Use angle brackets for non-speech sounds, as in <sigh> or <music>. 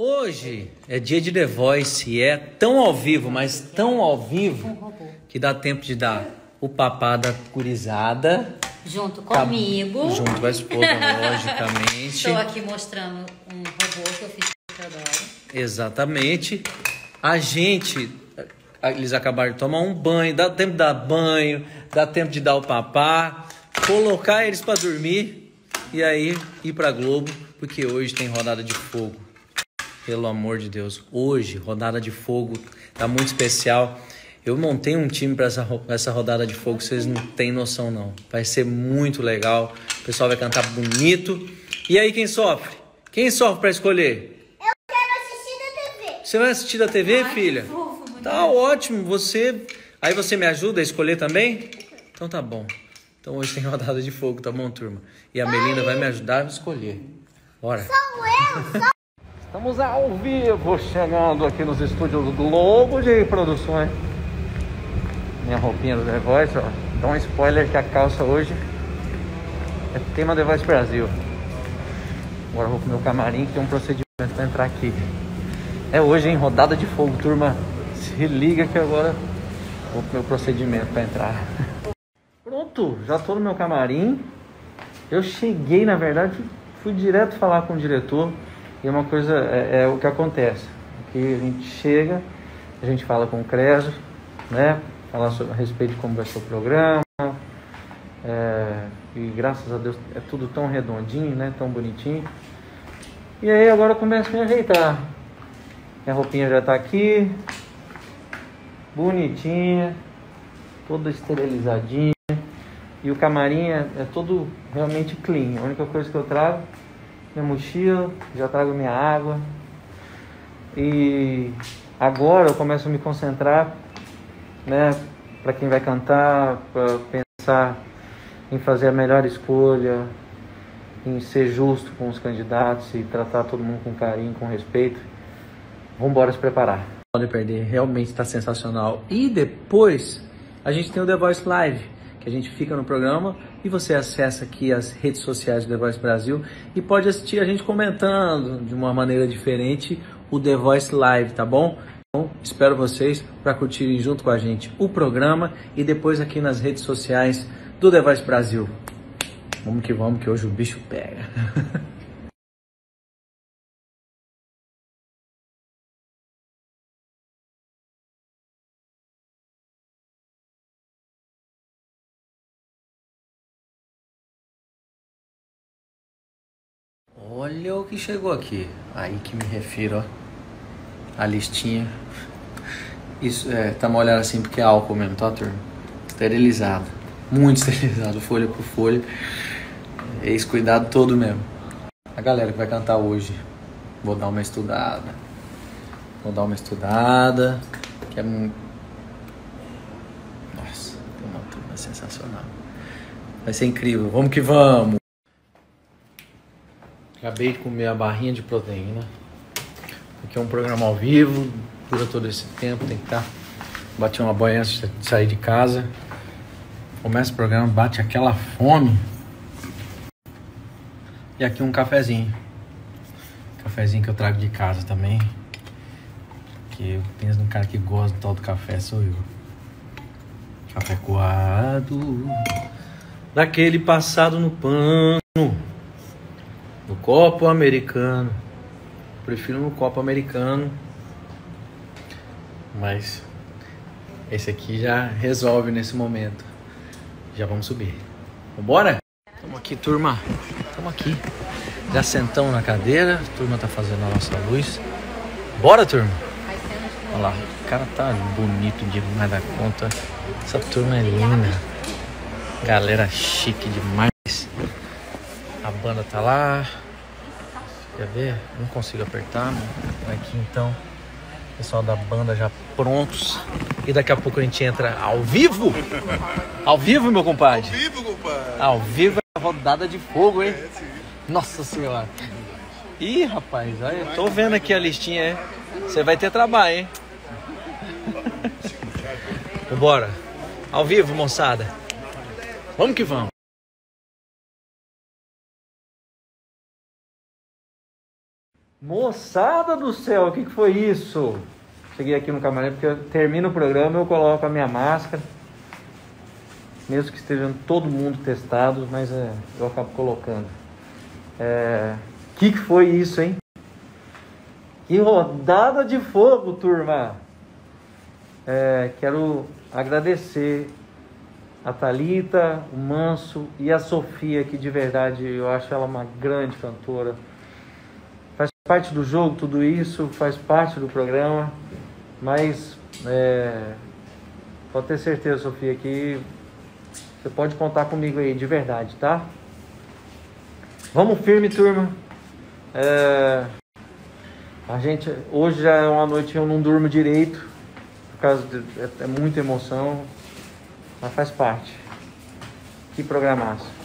Hoje é dia de The Voice e é tão ao vivo, mas tão ao vivo, que dá tempo de dar o papá da curizada. Junto Tá- comigo. Junto com a esposa, <laughs> logicamente. Estou aqui mostrando um robô que eu fiz o Teodoro. Exatamente. A gente, eles acabaram de tomar um banho, dá tempo de dar banho, dá tempo de dar o papá, colocar eles para dormir e aí ir pra Globo, porque hoje tem rodada de fogo. Pelo amor de Deus, hoje rodada de fogo tá muito especial. Eu montei um time para essa, essa rodada de fogo, vocês não têm noção não. Vai ser muito legal. O pessoal vai cantar bonito. E aí quem sofre? Quem sofre para escolher? Quero assistir da TV. Você vai assistir da TV, Ai, filha? que fofo. Tá ótimo. Você. Aí você me ajuda a escolher também? Então tá bom. Então hoje tem <laughs> rodada de fogo, tá bom, turma? E a Melinda vai me ajudar a escolher. Bora. Sou eu, sou Estamos ao vivo, chegando aqui nos estúdios do Globo de Produções. Minha roupinha do The Voice, ó. Dá um spoiler que a calça hoje é tema The Voice Brasil. Agora eu vou pro meu camarim que tem um procedimento pra entrar aqui. É hoje, hein? Rodada de fogo, turma. Se liga que agora vou pro meu procedimento pra entrar. <laughs> Pronto, já tô no meu camarim. Eu cheguei, na verdade, fui direto falar com o diretor. E uma coisa, é, é o que acontece. Que a gente chega, a gente fala com o Creso, né? Falar sobre, a respeito de como vai ser o programa. É, e graças a Deus é tudo tão redondinho, né? Tão bonitinho. E aí agora eu começo a me ajeitar. Minha roupinha já tá aqui. Bonitinha. Toda esterilizadinha. E o camarim é, é todo realmente clean. A única coisa que eu trago, minha mochila, já trago minha água. E agora eu começo a me concentrar, né, para quem vai cantar, para pensar em fazer a melhor escolha, em ser justo com os candidatos e tratar todo mundo com carinho, com respeito. Vamos embora se preparar. Pode perder, realmente está sensacional. E depois a gente tem o The Voice Live, a gente fica no programa e você acessa aqui as redes sociais do The Voice Brasil e pode assistir a gente comentando de uma maneira diferente o The Voice Live, tá bom? Então, espero vocês para curtirem junto com a gente o programa e depois aqui nas redes sociais do The Voice Brasil. Vamos que vamos, que hoje o bicho pega. <laughs> Olha o que chegou aqui. Aí que me refiro, ó. A listinha. Isso, é, tá molhado assim porque é álcool mesmo, tá, turma? Esterilizado. Muito <laughs> esterilizado, folha por folha. É esse cuidado todo mesmo. A galera que vai cantar hoje, vou dar uma estudada. Vou dar uma estudada. Que é. Nossa, tem uma turma sensacional. Vai ser incrível. Vamos que vamos! Acabei de comer a barrinha de proteína. Porque é um programa ao vivo, dura todo esse tempo, tem que estar. Bati uma banha antes de sair de casa. Começa o programa, bate aquela fome. E aqui um cafezinho. Cafezinho que eu trago de casa também. Que eu penso no cara que gosta do tal do café, sou eu. Café coado. Daquele passado no pano. No copo americano. Prefiro no copo americano. Mas esse aqui já resolve nesse momento. Já vamos subir. Vambora? Estamos aqui, turma. Estamos aqui. Já sentamos na cadeira. A turma tá fazendo a nossa luz. Bora, turma? Olha lá. O cara tá bonito demais da conta. Essa turma é linda. Galera chique demais. Banda tá lá. Quer ver? Não consigo apertar. Aqui então. Pessoal da banda já prontos. E daqui a pouco a gente entra ao vivo. Ao vivo, meu compadre. vivo, compadre. Ao vivo é rodada de fogo, hein? Nossa senhora. Ih, rapaz, olha, tô vendo aqui a listinha, hein? Você vai ter trabalho, hein? <laughs> Vambora. Ao vivo, moçada. Vamos que vamos. Moçada do céu, o que, que foi isso? Cheguei aqui no camarim porque eu termino o programa eu coloco a minha máscara. Mesmo que estejam todo mundo testado, mas é, eu acabo colocando. É, o que, que foi isso, hein? Que rodada de fogo, turma! É, quero agradecer a Talita, o Manso e a Sofia, que de verdade eu acho ela uma grande cantora. Parte do jogo tudo isso, faz parte do programa, mas é, pode ter certeza, Sofia, que você pode contar comigo aí, de verdade, tá? Vamos firme, turma. É, a gente hoje já é uma noite eu não durmo direito, por causa de é, é muita emoção, mas faz parte. Que programaço.